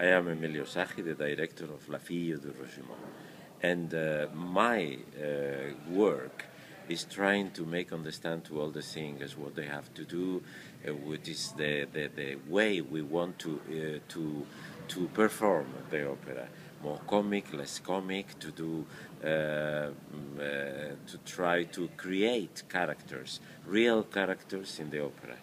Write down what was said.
I am Emilio Sagi, the director of La Fille de Regiment. And uh, my uh, work is trying to make understand to all the singers what they have to do, uh, is the, the, the way we want to, uh, to, to perform the opera. More comic, less comic, to do, uh, mm, uh, to try to create characters, real characters in the opera.